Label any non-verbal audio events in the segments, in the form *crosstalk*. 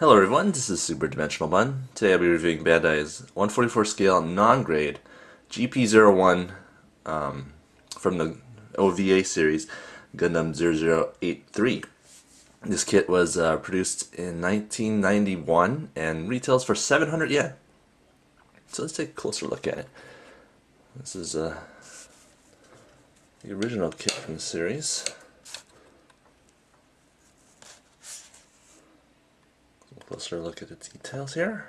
Hello everyone, this is Super Dimensional Bun. Today I'll be reviewing Bandai's 144 scale non-grade GP01 um, from the OVA series Gundam 0083. This kit was uh, produced in 1991 and retails for 700 yen. So let's take a closer look at it. This is uh, the original kit from the series. Closer look at the details here.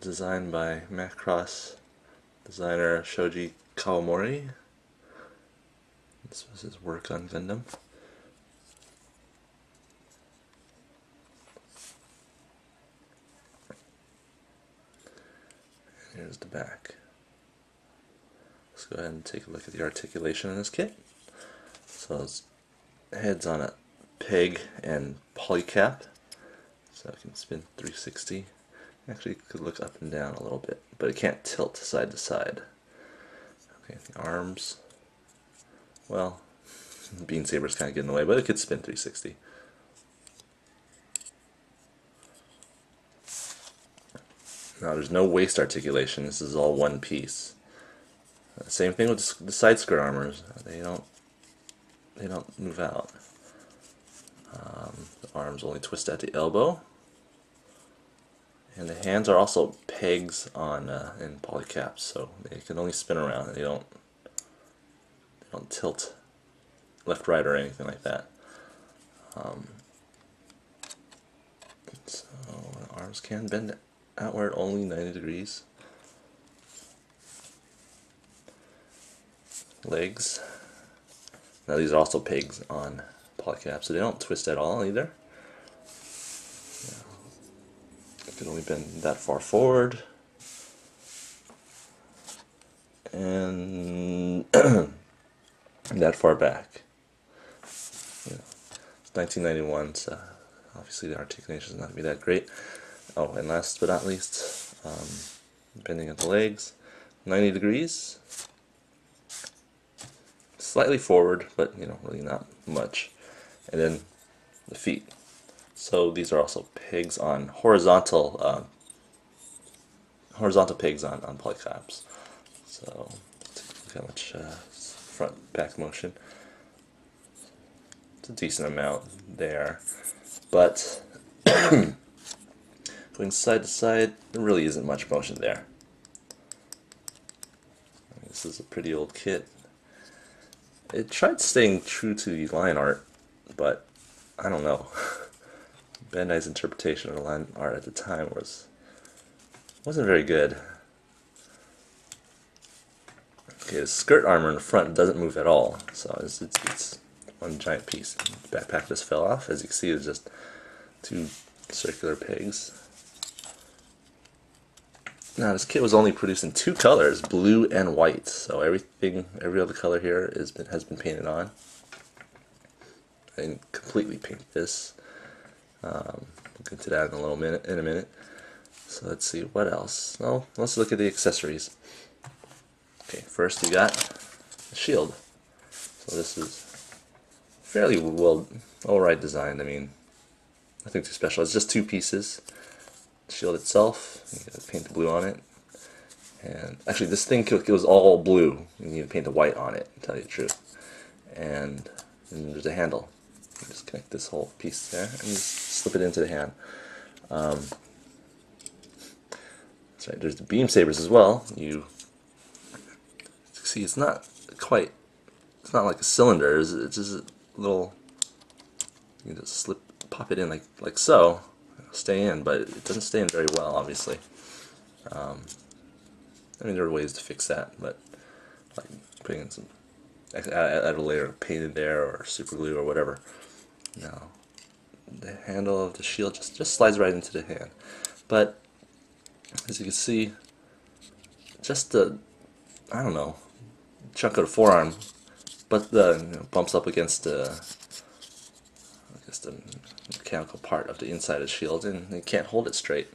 Designed by Macross designer Shoji Kawamori. This was his work on Gundam. Here's the back. Let's go ahead and take a look at the articulation in this kit. So it's heads on a peg and polycap. So I can spin 360 actually could look up and down a little bit but it can't tilt side to side. Okay the arms. Well *laughs* beam saber's kind of getting in the way but it could spin 360 now there's no waist articulation. This is all one piece. Same thing with the side skirt armors. They don't they don't move out um, the arms only twist at the elbow. And the hands are also pegs on uh, in polycaps, so they can only spin around. They don't they don't tilt left, right, or anything like that. Um, so arms can bend outward only 90 degrees. Legs. Now these are also pegs on polycap, so they don't twist at all either. It can only bend that far forward. And *clears throat* that far back. Know, it's 1991, so obviously the articulation is not going to be that great. Oh, and last but not least, um, bending at the legs, 90 degrees. Slightly forward, but you know, really not much and then the feet. So these are also pigs on horizontal uh, horizontal pegs on, on polycaps. So look how much uh, front back motion. It's a decent amount there. But *coughs* going side to side, there really isn't much motion there. This is a pretty old kit. It tried staying true to the line art but I don't know. *laughs* Bandai's interpretation of the line art at the time was wasn't very good. The skirt armor in the front doesn't move at all, so it's, it's, it's one giant piece. The backpack just fell off. As you can see, it's just two circular pegs. Now this kit was only produced in two colors, blue and white. So everything, every other color here been has been painted on and completely paint this. Um, we'll get to that in a little minute. In a minute. So let's see what else. Well, let's look at the accessories. Okay, first we got the shield. So this is fairly well, alright designed. I mean, nothing too special. It's just two pieces. The shield itself, you gotta paint the blue on it. And actually, this thing was all blue. You need to paint the white on it, to tell you the truth. And, and there's a handle just connect this whole piece there and just slip it into the hand. Um, there's the beam sabers as well. You see, it's not quite, it's not like a cylinder, it's, it's just a little, you just slip, pop it in like, like so, stay in, but it doesn't stay in very well, obviously. Um, I mean, there are ways to fix that, but like putting in some add, a layer of painted there or super glue or whatever. No. The handle of the shield just, just slides right into the hand. But, as you can see, just the, I don't know, chunk of the forearm, but the you know, bumps up against the, against the mechanical part of the inside of the shield, and it can't hold it straight.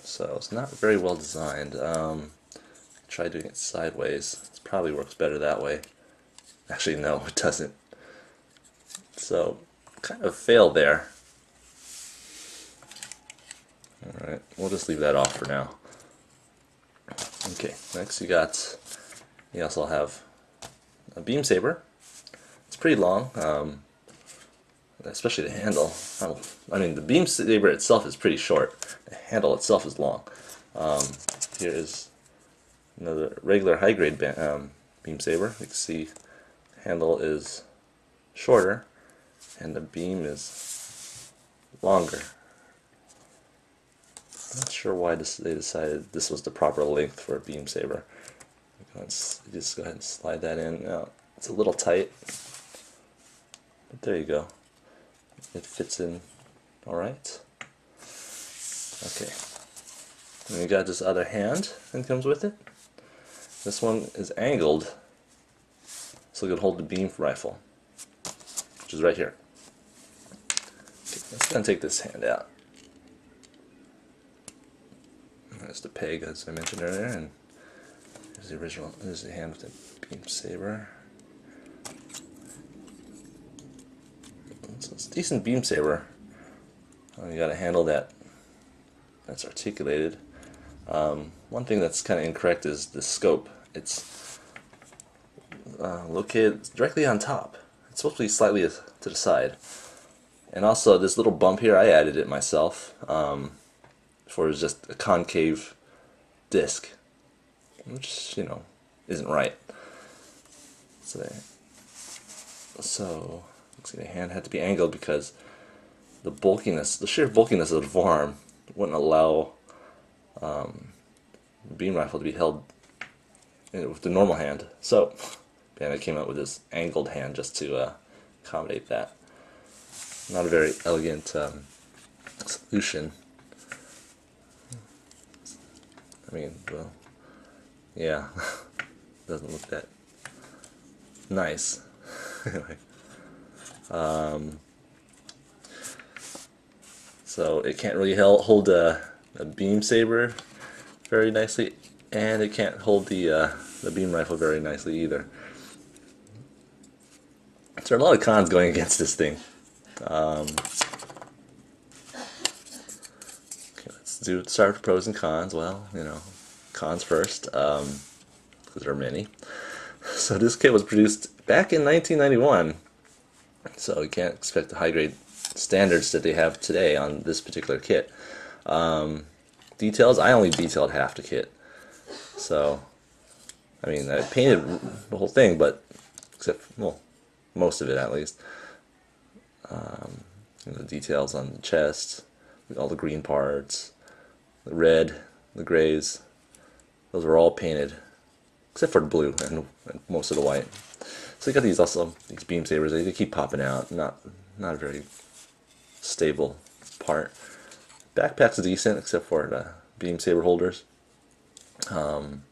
So it's not very well designed. Um, try doing it sideways. It probably works better that way. Actually, no, *laughs* it doesn't. So, kind of fail there. Alright, we'll just leave that off for now. Okay, next you got, you also have a beam saber. It's pretty long, um, especially the handle. I mean, the beam saber itself is pretty short. The handle itself is long. Um, here is another regular high grade um, beam saber. You can see handle is shorter and the beam is longer. Not sure why this, they decided this was the proper length for a beam saber. Let's Just go ahead and slide that in. Now, it's a little tight, but there you go. It fits in alright. Okay. And you got this other hand that comes with it. This one is angled so it can hold the beam rifle, which is right here. Let's and take this hand out. There's the peg as I mentioned earlier, and here's the original, there's the hand with the beam saber. So it's a decent beam saber. Uh, you got a handle that that's articulated. Um, one thing that's kind of incorrect is the scope. It's uh, located directly on top. It's supposed to be slightly to the side. And also this little bump here, I added it myself. Um, for just a concave disc, which, you know, isn't right. So, so the hand had to be angled because the bulkiness, the sheer bulkiness of the forearm wouldn't allow um, beam rifle to be held with the normal hand. So, *laughs* Bandai came out with this angled hand just to uh, accommodate that. Not a very elegant um, solution. I mean, well, yeah, *laughs* doesn't look that nice. anyway, *laughs* um, so it can't really hold a, a, beam saber very nicely, and it can't hold the uh, the beam rifle very nicely either. So there are a lot of cons going *laughs* against this thing. Um, let's do start with pros and cons. Well, you know, cons first, because um, there are many. *laughs* So this kit was produced back in 1991, so you can't expect the high grade standards that they have today on this particular kit. Um, details, I only detailed half the kit, so I mean I painted the whole thing, but except well, most of it at least. Um, the details on the chest, all the green parts, the red, the grays, those are all painted, except for the blue and, and most of the white. So you got these also, these beam sabers, they, they keep popping out, not, not a very stable part. Backpack's decent, except for the beam saber holders. Um,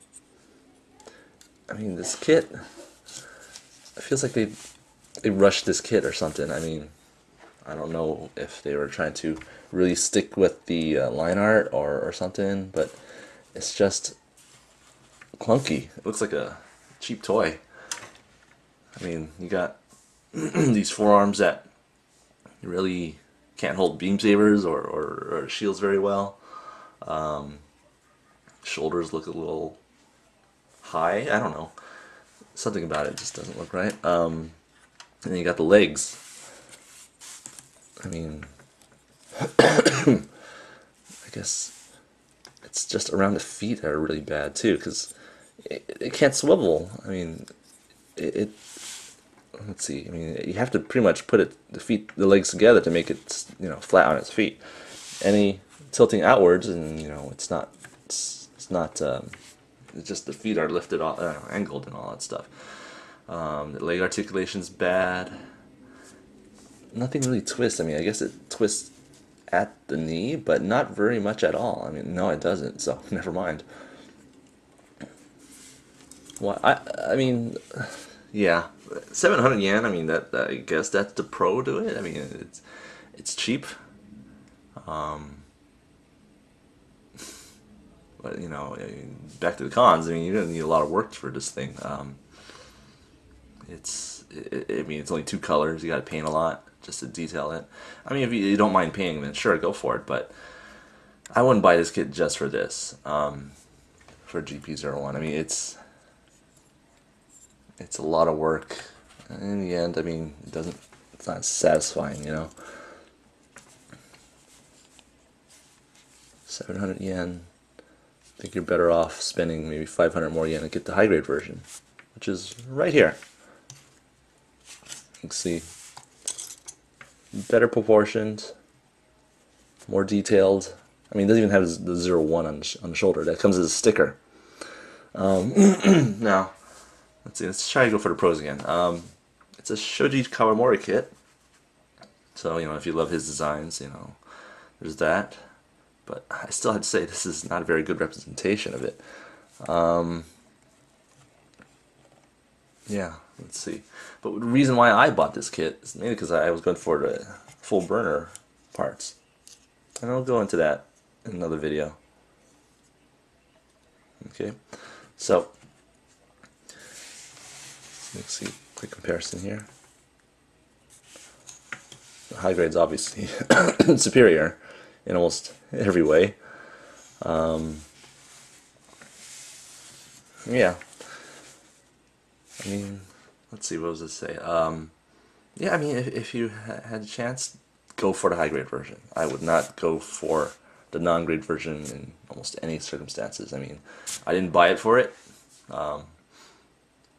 I mean, this kit, it feels like they they rushed this kit or something. I mean, I don't know if they were trying to really stick with the uh, line art or, or something, but it's just clunky. It looks like a cheap toy. I mean, you got *clears throat* these forearms that really can't hold beam sabers or, or, or shields very well. Um, shoulders look a little high. I don't know. Something about it just doesn't look right. Um, and then you got the legs. I mean, *coughs* I guess it's just around the feet that are really bad too, because it, it, can't swivel. I mean, it, it, Let's see. I mean, you have to pretty much put it the feet, the legs together to make it, you know, flat on its feet. Any tilting outwards, and you know, it's not. It's, it's not. Um, it's just the feet are lifted, off, uh, angled, and all that stuff. Um, the leg articulation's bad. Nothing really twists. I mean, I guess it twists at the knee, but not very much at all. I mean, no, it doesn't. So *laughs* never mind. Well, I I mean, *sighs* yeah, seven hundred yen. I mean, that I guess that's the pro to it. I mean, it's it's cheap. Um, *laughs* but you know, back to the cons. I mean, you're gonna need a lot of work for this thing. Um, it's it, I mean, it's only two colors. You got to paint a lot just to detail it. I mean, if you, you, don't mind paying, then sure, go for it. But I wouldn't buy this kit just for this. Um, for GP01. I mean, it's it's a lot of work. And in the end, I mean, it doesn't. It's not satisfying, you know. 700 yen. I think you're better off spending maybe 500 more yen to get the high grade version, which is right here. You can see better proportioned, more detailed. I mean, it doesn't even have the zero one on on the shoulder. That comes as a sticker. Um, *clears throat* now, let's see. Let's try to go for the pros again. Um, it's a Shoji Kawamori kit. So you know, if you love his designs, you know, there's that but I still have to say this is not a very good representation of it. Um, yeah, let's see. But the reason why I bought this kit is mainly because I was going for the full burner parts. And I'll go into that in another video. Okay, so let's see, quick comparison here. The high grade's obviously *coughs* superior in almost every way. Um, yeah. I mean, let's see, what was it say? Um, yeah, I mean, if, if you ha had a chance, go for the high grade version. I would not go for the non grade version in almost any circumstances. I mean, I didn't buy it for it. Um,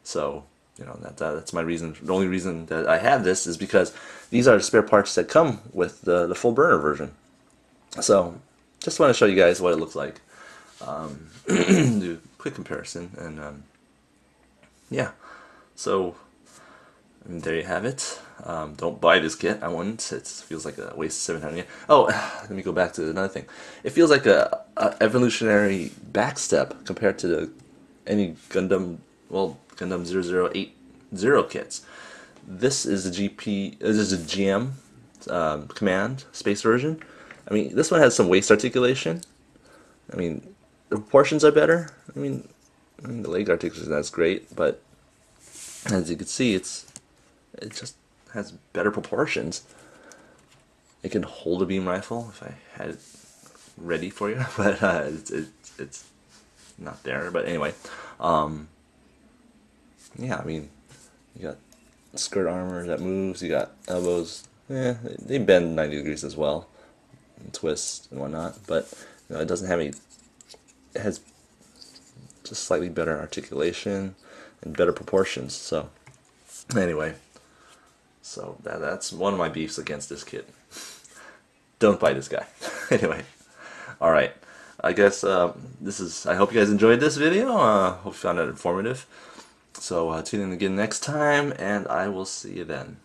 so, you know, that, that, that's my reason. The only reason that I have this is because these are spare parts that come with the, the full burner version. So just want to show you guys what it looks like. Um, *clears throat* do a quick comparison and um, yeah. So there you have it. Um, don't buy this kit. I wouldn't. It feels like a waste of 700 yen. Oh, *sighs* let me go back to another thing. It feels like a, a evolutionary backstep compared to the, any Gundam, well, Gundam 0080 kits. This is a GP, this is a GM um, command space version. I mean, this one has some waist articulation. I mean, the proportions are better. I mean, I mean the leg articulation that's great, but as you can see, it's it just has better proportions. It can hold a beam rifle if I had it ready for you, *laughs* but uh, it's, it's it's not there. But anyway, um, yeah, I mean, you got skirt armor that moves. You got elbows. Yeah, they bend 90 degrees as well and twist and whatnot, but you know, it doesn't have any. It has just slightly better articulation and better proportions. So anyway, so that that's one of my beefs against this kid. Don't buy this guy. *laughs* anyway, all right. I guess uh, this is. I hope you guys enjoyed this video. Uh, hope you found it informative. So uh, tune in again next time, and I will see you then.